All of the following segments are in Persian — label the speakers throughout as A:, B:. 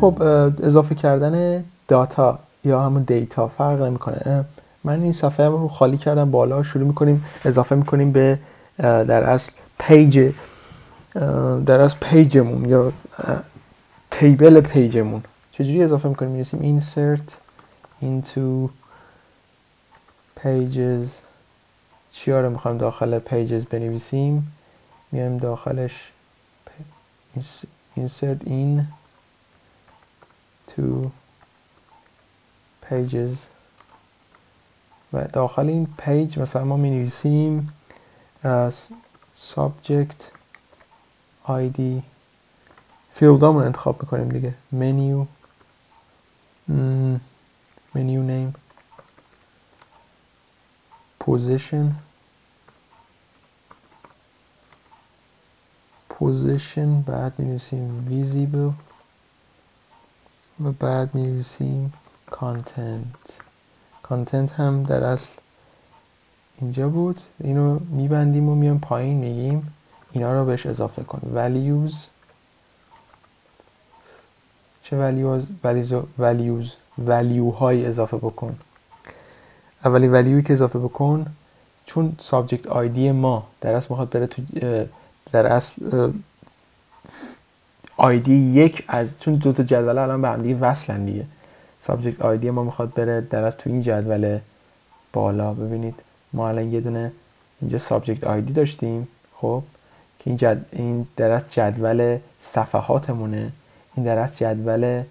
A: خب اضافه کردن data یا همون data فرق نمی‌کنه. من این صفحه رو خالی کردم بالا شروع می‌کنیم اضافه می‌کنیم به در اصل page در اصل page مون یا table page مون. چجوری اضافه می‌کنیم؟ می‌نویسیم insert into pages. چیا رو می‌خوایم داخل pages بنویسیم؟ میایم داخلش insert in to pages. و داخل این page مثلا ما می نویسیم subject id field همون انتخاب می‌کنیم دیگه menu. Menu name. Position. Position بعد می نویسیم visible. و بعد می نویسیم content. content هم در اصل اینجا بود. اینو میبندیم و میام پایین میگیم اینا رو بهش اضافه کن values. چه values values value های اضافه بکن. اولی value ی که اضافه بکن چون subject id ما در اصل می‌خواد بره تو در اصل id یک از چون دو تا جدول الان به هم دیگه وصلن دیگه. subject id ما می‌خواد بره در از تو این جدول بالا. ببینید ما الان یه دونه اینجا subject id داشتیم خب؟ که این, جد... این در از جدول صفحاتمونه. این در از جدول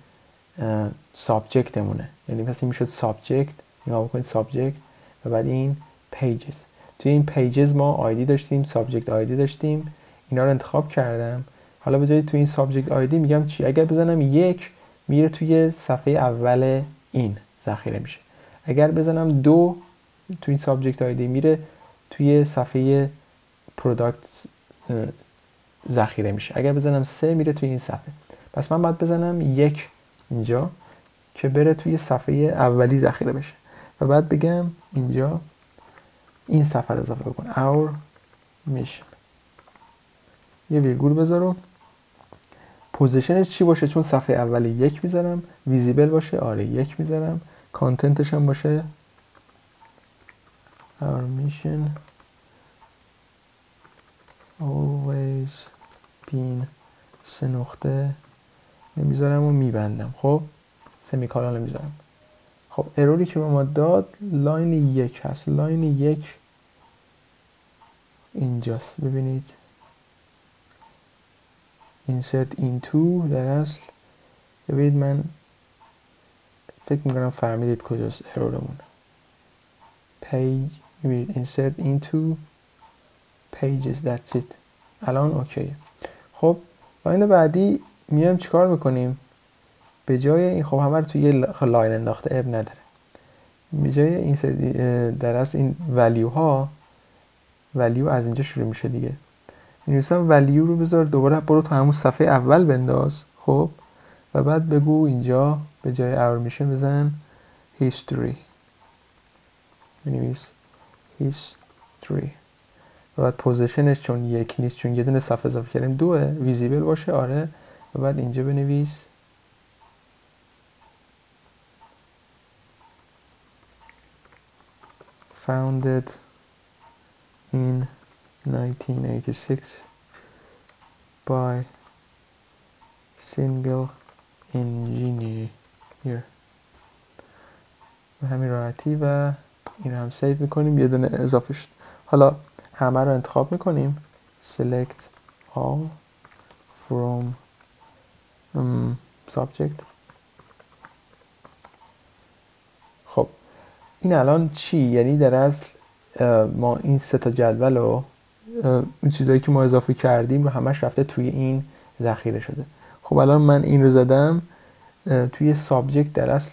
A: subject مونه یعنی پس این می‌شد subject نگاه بکنید subject و بعد این pages توی این pages ما id داشتیم subject id داشتیم. اینا رو انتخاب کردم. حالا به جای تو این subject id میگم چی؟ اگر بزنم یک میره توی صفحه اول این ذخیره میشه. اگر بزنم دو توی این subject id میره توی صفحه product ذخیره میشه. اگر بزنم سه میره توی این صفحه. پس من باید بزنم یک اینجا که بره توی صفحه اولی ذخیره بشه. و بعد بگم اینجا این صفحه رو اضافه بکن our mission. یه ویرگول بذارم position ش چی باشه؟ چون صفحه اولی یک می‌ذارم visible باشه آره یک می‌ذارم. content ش هم باشه. Our mission always been سه نقطه. نمی‌ذارم و میبندم. خب؟ semicolon نمی‌ذارم خب error ی که به ما داد line یک هست. line یک اینجاست. ببینید. Insert into در اصل. ببینید من فکر می‌کنم فهمیدید کجاست error مون page ببینید insert into pages that's it. الان okay. خب line بعدی میایم چیکار می‌کنیم؟ به جای این خب همه رو توی یه line انداخته عیب نداره. به جای این در اصل این ولیو ها ولیو از اینجا شروع میشه دیگه. نویسم value رو بذار دوباره برو تو همون صفحه اول بنداز خب؟ و بعد بگو اینجا به جای our mission بزن history. بنویس history. و بعد position ش چون یک نیست چون یه دونه صفحه اضافه کردیم دوه visible باشه آره. و بعد اینجا بنویس founded in 1986 by single engineer. به همین راحتی و این هم سیف می‌کنیم. یه دونه اضافه شد. حالا همه رو انتخاب می‌کنیم. Select all from um, subject. خب این الان چی؟ یعنی در اصل ما این سه تا جدول رو اون چیزایی که ما اضافه کردیم همش رفته توی این ذخیره شده. خب الان من این رو زدم توی سابجکت در اصل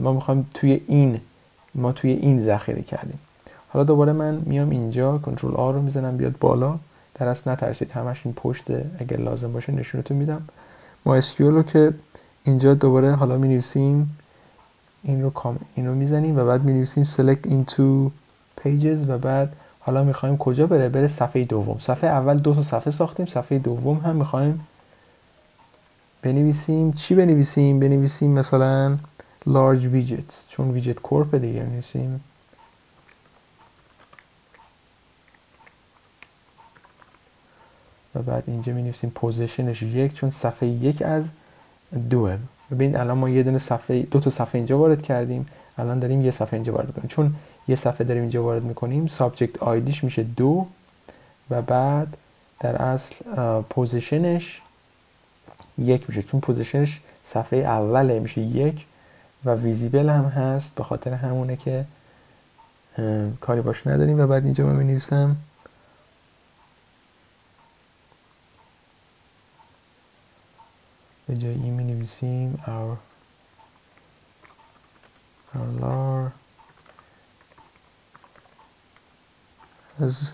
A: ما می‌خوایم توی این ما توی این ذخیره کردیم. حالا دوباره من میام اینجا کنترل آ رو می‌زنم بیاد بالا. در اصل نترسید همش این پشته اگر لازم باشه نشونتون میدم. ما اسکیول رو که اینجا دوباره حالا می نویسیم این رو کام این رو می‌زنیم و بعد می نویسیم select into pages و بعد حالا می‌خوایم کجا بره؟ بره صفحه دوم. صفحه اول دو تا صفحه ساختیم صفحه دوم هم می‌خوایم بنویسیم. چی بنویسیم؟ بنویسیم مثلا large widgets چون ویجت کورپ دیگه بنویسیم. و بعد اینجا می نویسیم پوزیشنش یک چون صفحه یک از دوه. ببینید الان ما یه دونه صفحه دو تا صفحه اینجا وارد کردیم. الان داریم یه صفحه اینجا وارد کنیم چون یه صفحه داریم اینجا وارد می‌کنیم. subject id ش میشه دو و بعد در اصل position ش یک میشه. چون position ش صفحه اوله میشه یک و visible هم هست به خاطر همونه که کاری باش نداریم و بعد اینجا من می نویسم به جای این می نویسیم our our has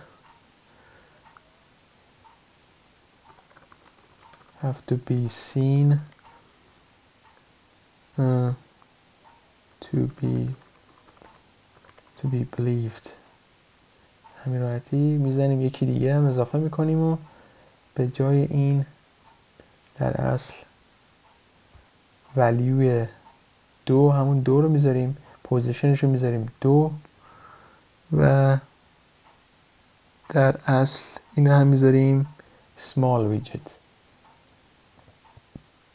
A: have to be seen uh, to be to be believed همین راحتی می‌زنیم یکی دیگه هم اضافه می‌کنیم و به جای این در اصل ولیو دو همون دو رو می‌ذاریم پوزیشنش رو می‌ذاریم دو و در اصل اینو هم می‌ذاریم small widget.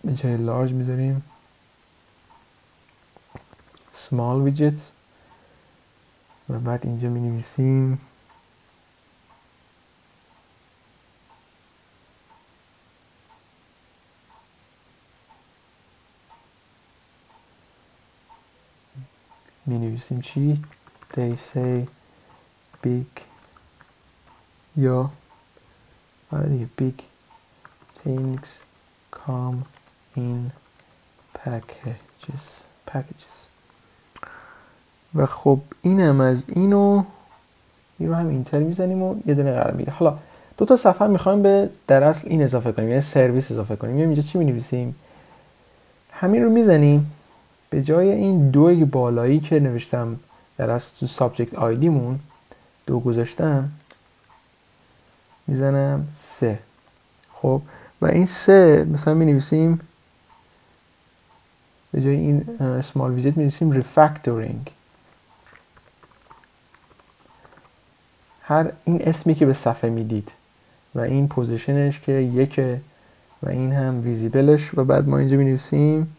A: به جای large می‌ذاریم small widgets و بعد اینجا می نویسیم می نویسیم چی؟ They say big یا آره دیگه big things come in packages. Packages. و خب اینم از اینو این رو هم اینتر می‌زنیم و یه دونه قرار میده حالا دو تا صفحه می‌خوایم به در اصل این اضافه کنیم یعنی سرویس اضافه کنیم. اینجا چی می‌نویسیم؟ همین رو می‌زنیم به جای این دو بالایی که نوشتم در اصل تو subject id مون دو گذاشتم. می‌زنم سه. خب و این سه مثلا می نویسیم به جای این small widget می نویسیم refactoring هر این اسمی که به صفحه می‌دید و این position ش که یک و این هم ویزیبلش و بعد ما اینجا می نویسیم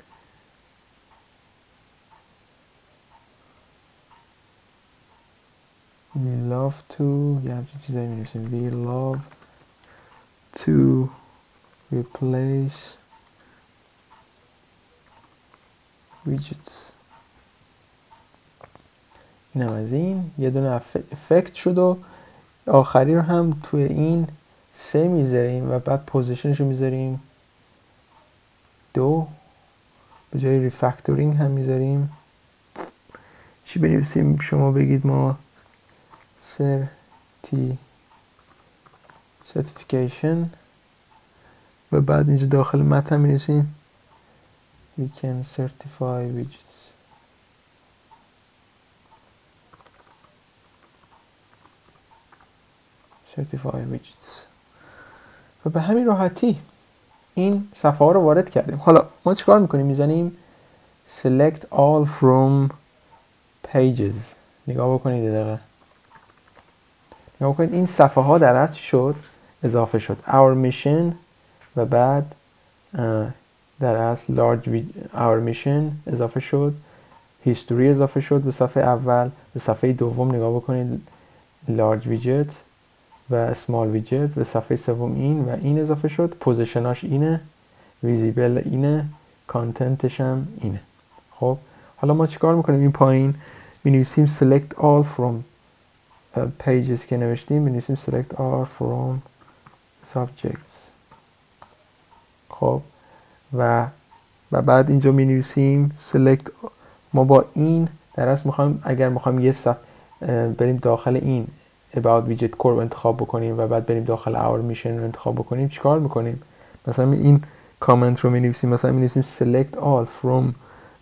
A: we love to. یه همچین چیزایی می نویسیم we love to replace widgets. این هم از این. یه دونه افکت شد و آخری رو هم توی این سه می‌ذاریم و بعد position ش رو می‌ذاریم دو. به جای refactoring هم می‌ذاریم. چی بنویسیم؟ شما بگید ما certification. و بعد اینجا داخل متن می نویسیم we can certify widgets. Certify widgets. و به همین راحتی این صفحه ها رو وارد کردیم. حالا ما چیکار می‌کنیم؟ می‌زنیم select all from pages. نگاه بکنید دقیقه. نگاه بکنید این صفحه ها در از شد؟ اضافه شد. Our mission و بعد در اصل large our mission اضافه شد. History اضافه شد به صفحه اول. به صفحه دوم نگاه بکنید. Large widget و small widget. به صفحه سوم این و این اضافه شد. پوزیشناش اینه. ویزیبل اینه. کانتنتش هم اینه. خب حالا ما چیکار می‌کنیم؟ این پایین می نویسیم select all from pages که نوشتیم می نویسیم select all from subjects. خب و و بعد اینجا می نویسیم select ما با این در اصل می‌خوایم اگر می‌خوایم یه صف بریم داخل این about widget core انتخاب بکنیم و بعد بریم داخل our mission رو انتخاب بکنیم چیکار می‌کنیم مثلا این کامنت رو می نویسیم مثلا می نویسیم select all from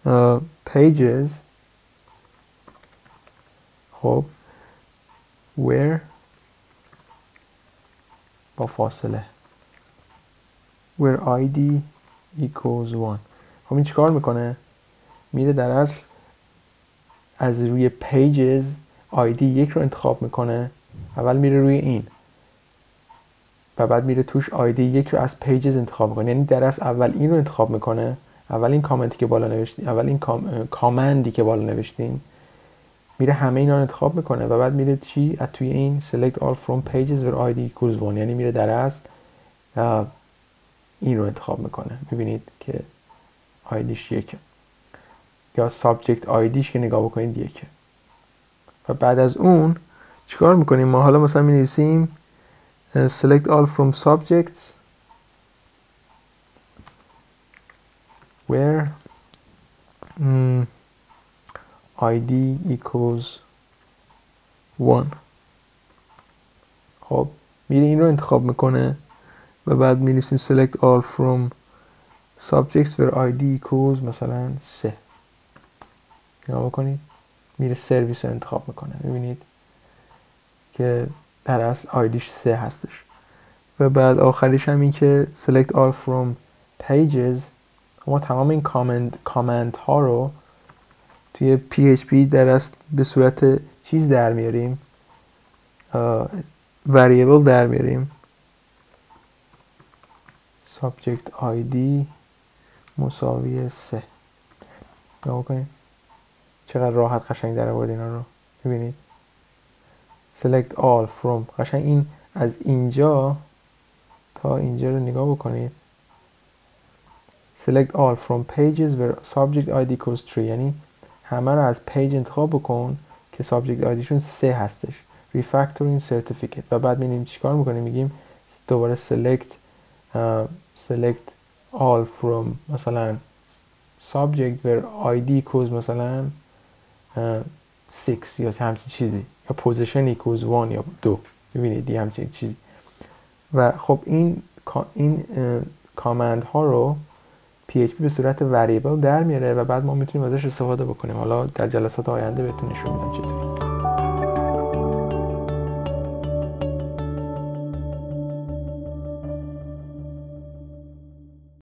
A: uh, pages. خب where? با فاصله. Where id equals 1 خب این چیکار می‌کنه؟ میره در اصل از روی pages آیدی یک رو انتخاب می‌کنه. اول میره روی این. و بعد میره توش آیدی یک رو از پیجز انتخاب می‌کنه. یعنی در اصل اول این رو انتخاب می‌کنه. اول این کامنتی که بالا نوشتیم اول این کامندی که بالا نوشتیم میره همه اینا رو انتخاب می‌کنه و بعد میره چی؟ از توی این select all from pages where id equals 1 یعنی میره در اصل این رو انتخاب می‌کنه. می‌بینید که آیدیش یکه. یا سابجکت آیدیش که نگاه بکنید یکه. و بعد از اون چیکار می‌کنیم؟ ما حالا مثلا می نویسیم select all from subjects where mm, id equals 1 خب میره این رو انتخاب می‌کنه و بعد می نویسیم select all from subjects where id equals مثلا 3 نگاه بکنید میره سرویس رو انتخاب می‌کنه. می‌بینید که در اصل آیدیش سه هستش. و بعد آخریش هم این که select all from pages. ما تمام این کامنت ها رو توی PHP در اصل به صورت چیز در میاریم؟ variable در میاریم. Subject id مساوی سه. نگاه کنید. چقدر راحت قشنگ در آورد اینا رو. ببینید. Select all from. قشنگ این از اینجا تا اینجا رو نگاه بکنید. Select all from pages where subject id equals 3 یعنی همه رو از پیج انتخاب بکن که subject idشون 3 هستش. Refactoring certificate. و بعد می‌بینیم چیکار می‌کنیم؟ میگیم دوباره uh, select all from مثلا subject where id equals مثلا 6 یا همچین چیزی یا position equals 1 یا 2 ببینید یه همچین چیزی. و خب این این command ها رو PHP به صورت variable در میاره و بعد ما می‌تونیم ازش استفاده بکنیم. حالا در جلسات آینده بهتون نشون میدم چطوری.